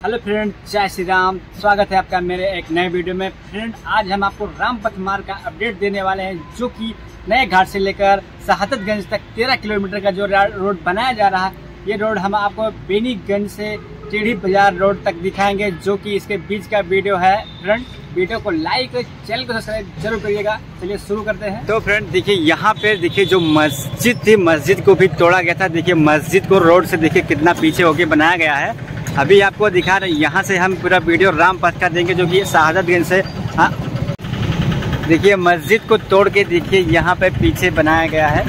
Hello friend, जय श्री राम। स्वागत है आपका मेरे एक नए वीडियो में। फ्रेंड, आज हम आपको रामपथ मार्ग का अपडेट देने वाले हैं, जो कि नए घाट से लेकर शहादतगंज तक 13 किलोमीटर का जो रोड बनाया जा रहा है ये रोड हम आपको बेनीगंज से टेढ़ी बाज़ार रोड तक दिखाएँगे, जो कि इसके बीच का वीडियो है। फ्रेंड, वीडियो को लाइक चैनल को सब्सक्राइब ज़रूर करिएगा। चलिए शुरू करते हैं। तो फ्रेंड, देखिए, यहाँ पे, देखिए, जो मस्जिद थी, मस्जिद को भी तोड़ा गया था। देखिए, मस्जिद को रोड से, देखिए, कितना पीछे होके बनाया गया है। अभी आपको दिखा रहे, यहाँ से हम पूरा वीडियो राम पथ का देंगे, जो कि शहादतगंज से हाँ। देखिए, मस्जिद को तोड़ के देखिए, यहाँ पे पीछे बनाया गया है।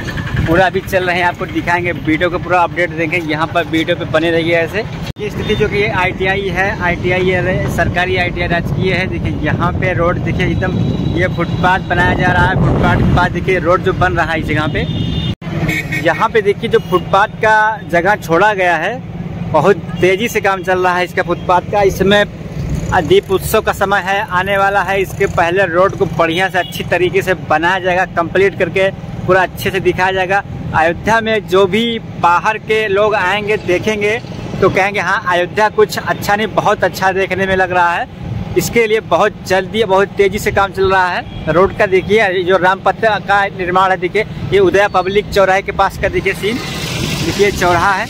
पूरा अभी चल रहे हैं, आपको दिखाएँगे। वीडियो को पूरा अपडेट देंगे, यहाँ पर वीडियो पे बने रहिए ऐसे। ये स्थिति जो कि आईटीआई है आईटीआई है, सरकारी आईटीआई राजकीय है। देखिए, यहाँ पे रोड, देखिए, एकदम ये फुटपाथ बनाया जा रहा है। फुटपाथ के बाद देखिए, रोड जो बन रहा है इस जगह पे। यहाँ पे देखिए, जो फुटपाथ का जगह छोड़ा गया है बहुत तेज़ी से काम चल रहा है इसका फुटपाथ का। इसमें दीप उत्सव का समय है, आने वाला है। इसके पहले रोड को बढ़िया से अच्छी तरीके से बनाया जाएगा कंप्लीट करके पूरा अच्छे से दिखाया जाएगा। अयोध्या में जो भी बाहर के लोग आएँगे, देखेंगे तो कहेंगे हाँ अयोध्या कुछ अच्छा नहीं, बहुत अच्छा देखने में लग रहा है। इसके लिए बहुत जल्दी बहुत तेज़ी से काम चल रहा है। रोड का देखिए जो रामपथ का निर्माण है, देखिए, ये उदया पब्लिक चौराहे के पास का देखिए सीन। देखिए, चौराहा है।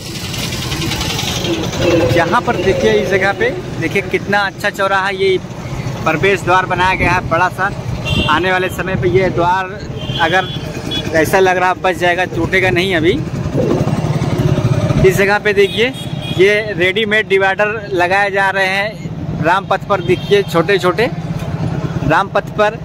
यहाँ पर देखिए इस जगह पे, देखिए कितना अच्छा चौराहा ये प्रवेश द्वार बनाया गया है, बड़ा सा। आने वाले समय पे ये द्वार अगर ऐसा लग रहा बच जाएगा, टूटेगा नहीं अभी। इस जगह पे देखिए, ये रेडीमेड डिवाइडर लगाए जा रहे हैं। राम पथ पर देखिए छोटे छोटे राम पथ पर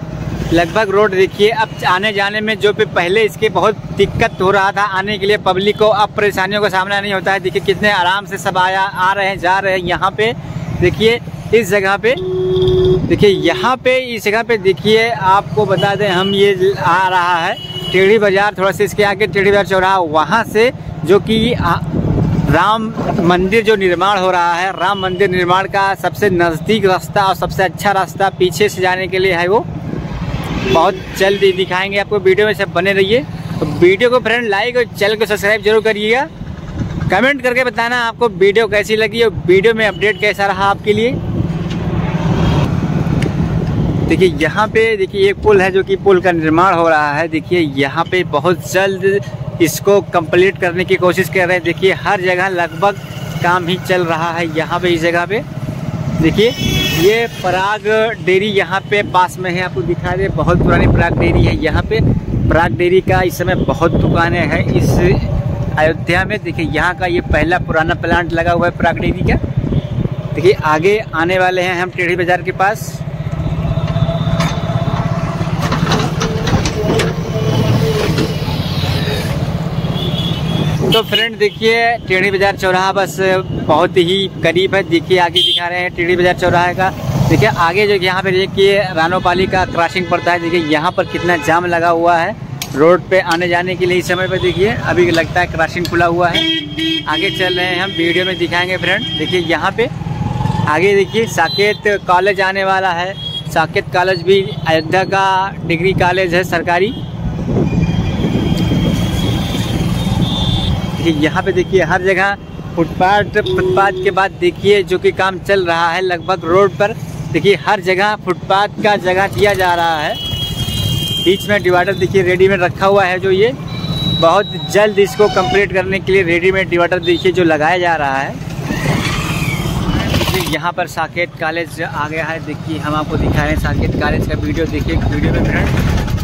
लगभग रोड देखिए, अब आने जाने में जो भी पहले इसके बहुत दिक्कत हो रहा था आने के लिए पब्लिक को, अब परेशानियों का सामना नहीं होता है। देखिए कितने आराम से सब आया, आ रहे हैं, जा रहे हैं यहाँ पे। देखिए, इस जगह पे, देखिए यहाँ पे, इस जगह पे देखिए, आपको बता दें, हम ये आ रहा है टेढ़ी बाज़ार, थोड़ा सा इसके आगे टेढ़ी बाज़ार चौराहा, वहाँ से जो कि राम मंदिर जो निर्माण हो रहा है, राम मंदिर निर्माण का सबसे नज़दीक रास्ता और सबसे अच्छा रास्ता पीछे से जाने के लिए है वो। बहुत जल्द दिखाएँगे आपको वीडियो में, सब बने रहिए। तो वीडियो को फ्रेंड लाइक और चैनल को सब्सक्राइब ज़रूर करिएगा। कमेंट करके बताना आपको वीडियो कैसी लगी और वीडियो में अपडेट कैसा रहा आपके लिए। देखिए, यहाँ पे, देखिए, एक पुल है जो कि पुल का निर्माण हो रहा है। देखिए, यहाँ पे बहुत जल्द इसको कंप्लीट करने की कोशिश कर रहे हैं। देखिए, हर जगह लगभग काम ही चल रहा है यहाँ पे, इस जगह पे। देखिए ये पराग डेयरी यहाँ पे पास में है, आपको दिखा दे, बहुत पुरानी पराग डेयरी है यहाँ पे। पराग डेयरी का इस समय बहुत दुकानें हैं, इस अयोध्या में। देखिए, यहाँ का ये पहला पुराना प्लांट लगा हुआ है पराग डेयरी का। देखिए, आगे आने वाले हैं हम टेढ़ी बाज़ार के पास। तो फ्रेंड देखिए, टेढ़ी बाज़ार चौराहा बस बहुत ही करीब है। देखिए, आगे दिखा रहे हैं टेढ़ी बाज़ार चौराहे का। देखिए, आगे जो यहाँ पे देखिए, रानोपाली का क्रॉसिंग पड़ता है। देखिए, यहाँ पर कितना जाम लगा हुआ है। रोड पे आने जाने के लिए इस समय पे देखिए, अभी लगता है क्रॉसिंग खुला हुआ है। आगे चल रहे हैं हम, वीडियो में दिखाएँगे फ्रेंड देखिए, यहाँ पे आगे देखिए, साकेत कॉलेज आने वाला है। साकेत कॉलेज भी अयोध्या का डिग्री कॉलेज है सरकारी। देखिए, यहाँ पे देखिए, हर जगह फुटपाथ फुटपाथ के बाद देखिए जो कि काम चल रहा है लगभग रोड पर। देखिए, हर जगह फुटपाथ का जगह किया जा रहा है। बीच में डिवाइडर देखिए रेडीमेड रखा हुआ है जो ये। बहुत जल्द इसको कंप्लीट करने के लिए रेडीमेड डिवाइडर देखिए जो लगाया जा रहा है। यहाँ पर साकेत कॉलेज आ गया है। देखिए, हम आपको दिखा रहे हैं साकेत कॉलेज का वीडियो। देखिए वीडियो में फ्रेंड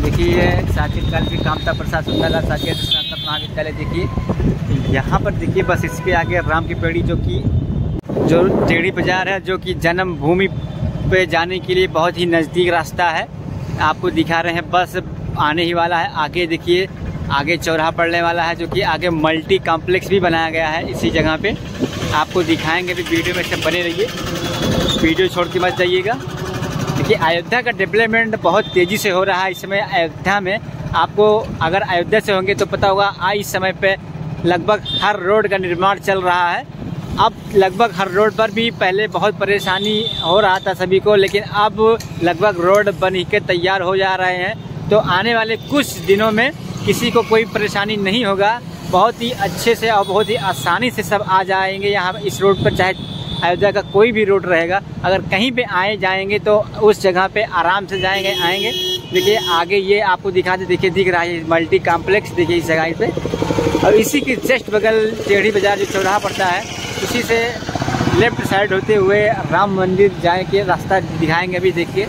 देखिए, साकेत कॉलेज कामता प्रसाद सुंदरला साकेत स्नातक महाविद्यालय, देखिए। यहाँ पर देखिए बस इसके आगे राम की पेड़ी जो कि जो टेढ़ी बाज़ार है, जो कि जन्म भूमि पे जाने के लिए बहुत ही नज़दीक रास्ता है। आपको दिखा रहे हैं बस आने ही वाला है। आगे देखिए, आगे चौराहा पड़ने वाला है, जो कि आगे मल्टी कॉम्प्लेक्स भी बनाया गया है इसी जगह पे। आपको दिखाएँगे भी वीडियो में सब बने रहिए। वीडियो छोड़ के मत जाइएगा। देखिए, अयोध्या का डेवलपमेंट बहुत तेज़ी से हो रहा है। इस समय अयोध्या में आपको अगर अयोध्या से होंगे तो पता होगा, आज इस समय पे लगभग हर रोड का निर्माण चल रहा है। अब लगभग हर रोड पर भी पहले बहुत परेशानी हो रहा था सभी को, लेकिन अब लगभग रोड बन के तैयार हो जा रहे हैं। तो आने वाले कुछ दिनों में किसी को कोई परेशानी नहीं होगा। बहुत ही अच्छे से और बहुत ही आसानी से सब आ जाएँगे यहाँ इस रोड पर, चाहे अयोध्या का कोई भी रोड रहेगा। अगर कहीं पे आए जाएँगे तो उस जगह पे आराम से जाएँगे, आएँगे। देखिए, आगे ये आपको दिखा दे, देखिए, दिख रहा है मल्टी कॉम्प्लेक्स, देखिए, इस जगह पे। और इसी के जस्ट बगल टेढ़ी बाज़ार जो चौराहा पड़ता है, उसी से लेफ़्ट साइड होते हुए राम मंदिर जाए के रास्ता दिखाएँगे अभी देखिए।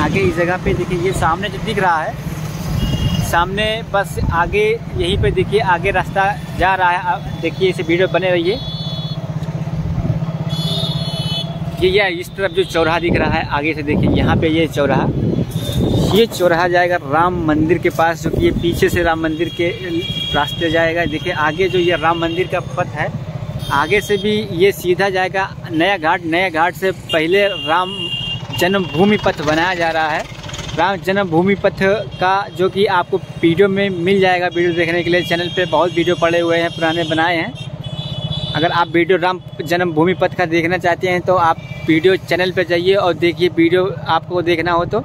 आगे इस जगह पे देखिए, ये सामने जो दिख रहा है, सामने बस आगे यहीं पे देखिए, आगे रास्ता जा रहा है। आप देखिए, इसे वीडियो बने रहिए। ये ये इस तरफ़ जो चौराहा दिख रहा है, आगे से देखिए, यहाँ पे ये चौराहा। ये चौराहा जाएगा राम मंदिर के पास, जो कि ये पीछे से राम मंदिर के रास्ते जाएगा। देखिए, आगे जो ये राम मंदिर का पथ है, आगे से भी ये सीधा जाएगा। नया घाट नया घाट से पहले राम जन्मभूमि पथ बनाया जा रहा है। राम जन्मभूमि पथ का, जो कि आपको वीडियो में मिल जाएगा वीडियो देखने के लिए। चैनल पे बहुत वीडियो पड़े हुए हैं, पुराने बनाए हैं। अगर आप वीडियो राम जन्मभूमि पथ का देखना चाहते हैं तो आप वीडियो चैनल पे जाइए और देखिए वीडियो आपको देखना हो तो।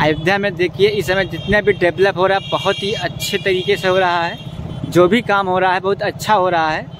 अयोध्या में देखिए, इस समय जितना भी डेवलप हो रहा है, बहुत ही अच्छे तरीके से हो रहा है। जो भी काम हो रहा है, बहुत अच्छा हो रहा है।